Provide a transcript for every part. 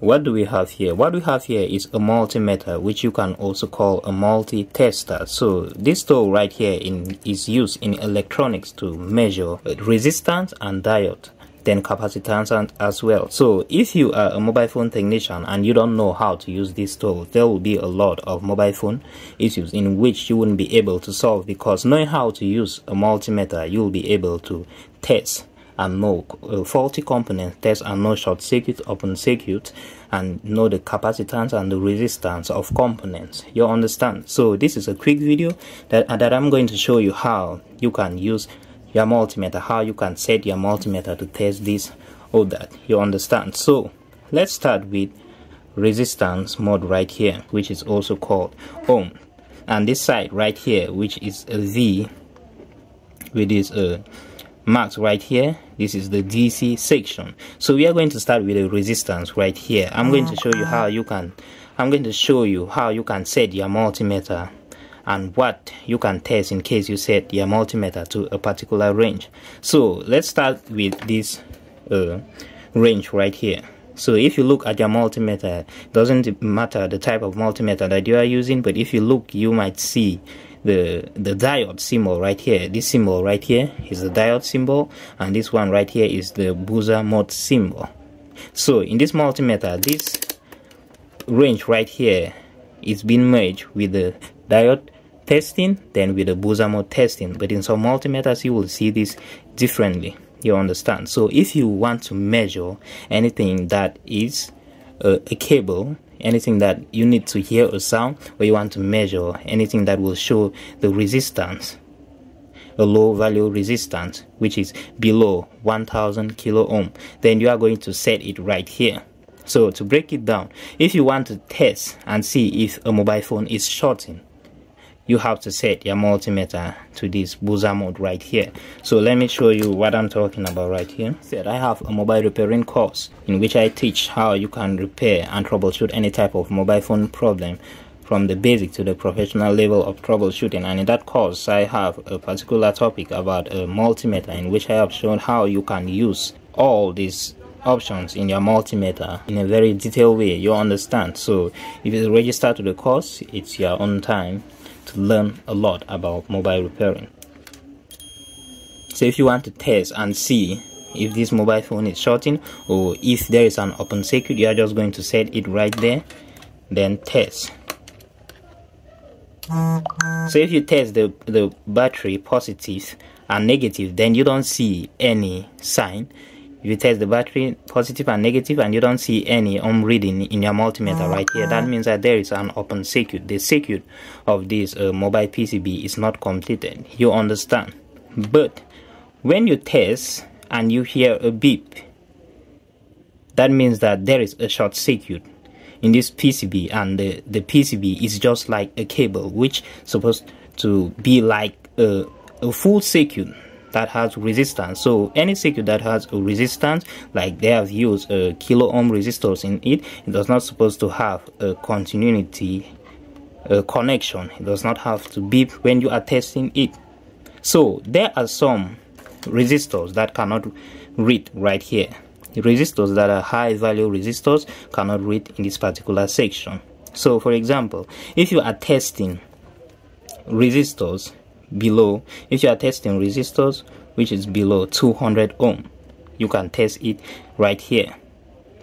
what do we have here? What we have here is a multimeter which you can also call a multi-tester. So this tool right here in, is used in electronics to measure resistance and diode then capacitance as well. So if you are a mobile phone technician and you don't know how to use this tool there will be a lot of mobile phone issues in which you wouldn't be able to solve because knowing how to use a multimeter you will be able to test and know uh, faulty components, test and know short circuit, open circuit, and know the capacitance and the resistance of components. You understand? So this is a quick video that, uh, that I'm going to show you how you can use your multimeter, how you can set your multimeter to test this or that. You understand? So let's start with resistance mode right here, which is also called ohm. And this side right here, which is a V with this uh, marked right here. This is the DC section. So we are going to start with a resistance right here. I'm going to show you how you can I'm going to show you how you can set your multimeter and what you can test in case you set your multimeter to a particular range. So let's start with this uh, range right here. So if you look at your multimeter doesn't matter the type of multimeter that you are using but if you look you might see the the diode symbol right here. This symbol right here is the diode symbol and this one right here is the buzzer mode symbol. So in this multimeter this range right here is being merged with the diode testing then with the buzzer mode testing. But in some multimeters you will see this differently. You understand? So if you want to measure anything that is uh, a cable anything that you need to hear a sound or you want to measure anything that will show the resistance a low value resistance which is below 1000 kilo ohm then you are going to set it right here. So to break it down if you want to test and see if a mobile phone is shorting you have to set your multimeter to this buzzer mode right here. So let me show you what i'm talking about right here. Said i have a mobile repairing course in which i teach how you can repair and troubleshoot any type of mobile phone problem from the basic to the professional level of troubleshooting. And in that course i have a particular topic about a multimeter in which i have shown how you can use all these options in your multimeter in a very detailed way. You understand? So if you register to the course it's your own time to learn a lot about mobile repairing. So if you want to test and see if this mobile phone is shorting or if there is an open circuit, you are just going to set it right there, then test. So if you test the, the battery positive and negative, then you don't see any sign you test the battery positive and negative and you don't see any ohm reading in your multimeter right here that means that there is an open circuit. The circuit of this uh, mobile pcb is not completed. You understand. But when you test and you hear a beep that means that there is a short circuit in this PCB and the, the PCB is just like a cable which supposed to be like a, a full circuit that has resistance. So any circuit that has a resistance like they have used a kilo ohm resistors in it it does not supposed to have a continuity a connection. It does not have to beep when you are testing it. So there are some resistors that cannot read right here. Resistors that are high value resistors cannot read in this particular section. So for example if you are testing resistors below. If you are testing resistors which is below 200 ohm you can test it right here.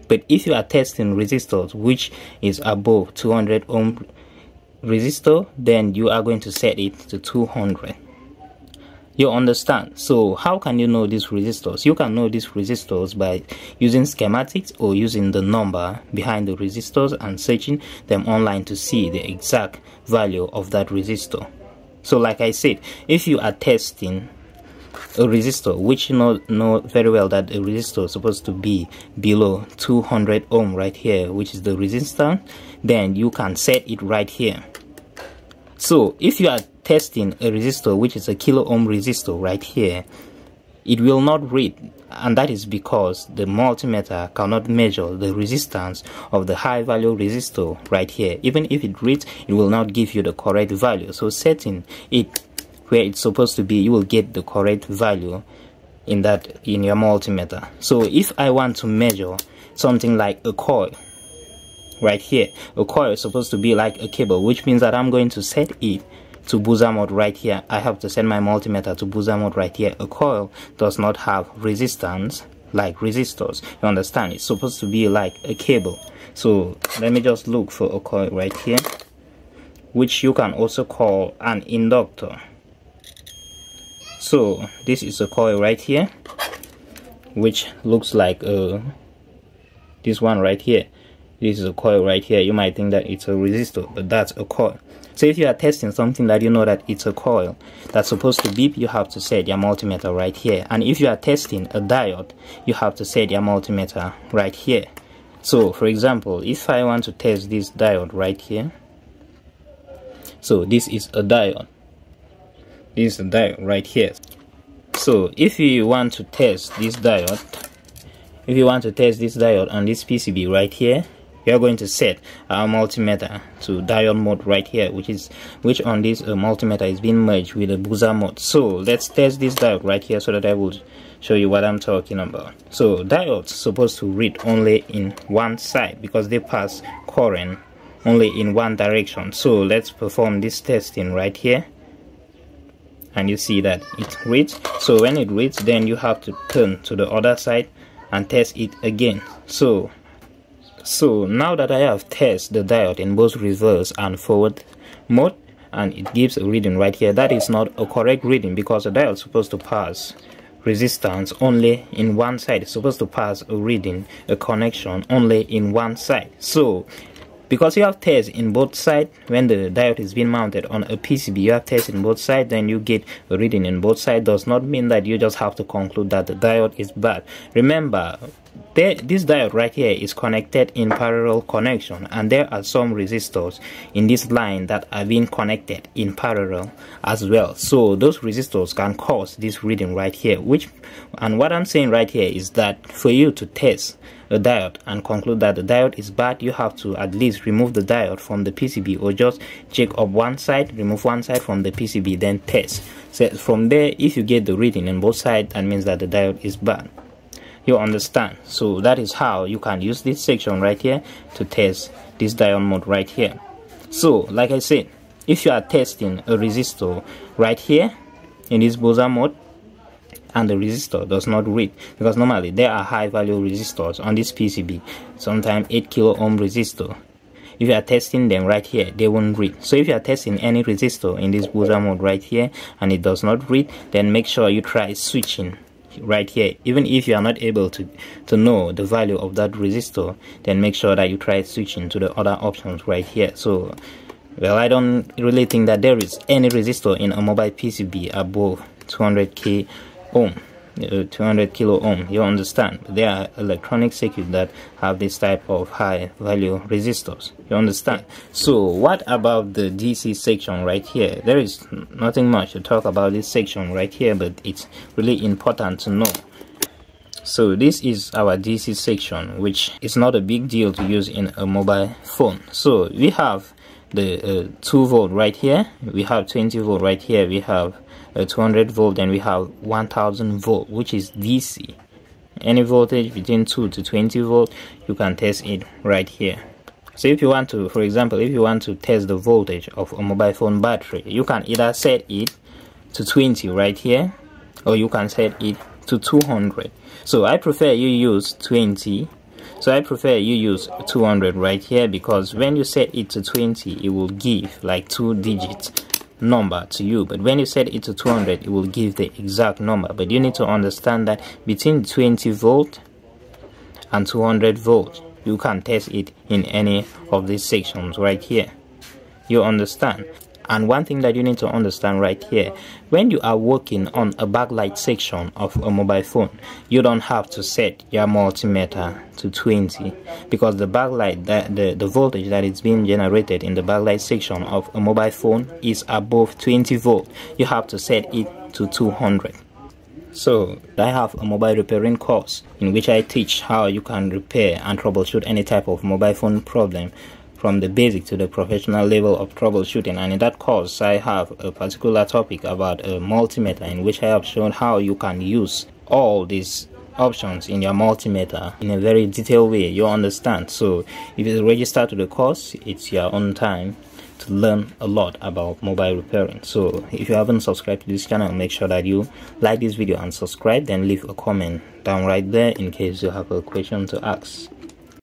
But if you are testing resistors which is above 200 ohm resistor then you are going to set it to 200 you understand? So how can you know these resistors? You can know these resistors by using schematics or using the number behind the resistors and searching them online to see the exact value of that resistor so like i said if you are testing a resistor which you know know very well that a resistor is supposed to be below 200 ohm right here which is the resistance then you can set it right here. So if you are testing a resistor which is a kilo ohm resistor right here it will not read and that is because the multimeter cannot measure the resistance of the high value resistor right here. Even if it reads it will not give you the correct value. So setting it where it's supposed to be you will get the correct value in that in your multimeter. So if i want to measure something like a coil right here a coil is supposed to be like a cable which means that i'm going to set it to buzzer mode right here. I have to set my multimeter. To buzzer mode right here. A coil does not have resistance like resistors. You understand? It's supposed to be like a cable. So let me just look for a coil right here which you can also call an inductor. So this is a coil right here which looks like this one right here. This is a coil right here. You might think that it's a resistor but that's a coil so if you are testing something that you know that it's a coil that's supposed to beep you have to set your multimeter right here. And if you are testing a diode you have to set your multimeter right here. So for example if I want to test this diode right here so this is a diode. This is a diode right here. So if you want to test this diode if you want to test this diode on this PCB right here we are going to set our multimeter to diode mode right here which is which on this uh, multimeter is being merged with a buzzer mode. So let's test this diode right here so that I will show you what I'm talking about. So diodes supposed to read only in one side because they pass current only in one direction. So let's perform this testing right here. And you see that it reads. So when it reads then you have to turn to the other side and test it again. So so now that I have tested the diode in both reverse and forward mode and it gives a reading right here that is not a correct reading because the diode is supposed to pass resistance only in one side. It's supposed to pass a reading a connection only in one side. So because you have tests in both sides when the diode is being mounted on a PCB you have tests in both sides then you get a reading in both sides. Does not mean that you just have to conclude that the diode is bad. Remember there, this diode right here is connected in parallel connection and there are some resistors in this line that are being connected in parallel as well. So those resistors can cause this reading right here which and what I'm saying right here is that for you to test a diode and conclude that the diode is bad you have to at least remove the diode from the PCB or just check up one side remove one side from the PCB then test. So from there if you get the reading on both sides that means that the diode is bad you understand. So that is how you can use this section right here to test this diode mode right here. So like I said if you are testing a resistor right here in this buzzer mode and the resistor does not read because normally there are high value resistors on this PCB sometimes 8 kilo ohm resistor. If you are testing them right here they won't read. So if you are testing any resistor in this buzzer mode right here and it does not read then make sure you try switching right here. Even if you are not able to to know the value of that resistor then make sure that you try switching to the other options right here. So well i don't really think that there is any resistor in a mobile pcb above 200k ohm 200 kilo ohm you understand. There are electronic circuits that have this type of high value resistors you understand. So what about the dc section right here? There is nothing much to talk about this section right here but it's really important to know. So this is our dc section which is not a big deal to use in a mobile phone. So we have the uh, 2 volt right here. We have 20 volt right here. We have Uh, a 200 volt and we have 1000 volt which is DC any voltage between 2 to 20 volt you can test it right here. So if you want to for example if you want to test the voltage of a mobile phone battery you can either set it to 20 right here or you can set it to 200 so I prefer you use 20 so I prefer you use 200 right here because when you set it to 20 it will give like two digits number to you. But when you set it to 200 it will give the exact number. But you need to understand that between 20 volt and 200 volt you can test it in any of these sections right here. You understand and one thing that you need to understand right here, when you are working on a backlight section of a mobile phone, you don't have to set your multimeter to 20 because the backlight, the, the, the voltage that is being generated in the backlight section of a mobile phone is above 20 volt. You have to set it to 200. So, I have a mobile repairing course in which I teach how you can repair and troubleshoot any type of mobile phone problem from the basic to the professional level of troubleshooting and in that course I have a particular topic about a multimeter in which I have shown how you can use all these options in your multimeter in a very detailed way you understand? So if you register to the course it's your own time to learn a lot about mobile repairing. So if you haven't subscribed to this channel make sure that you like this video and subscribe then leave a comment down right there in case you have a question to ask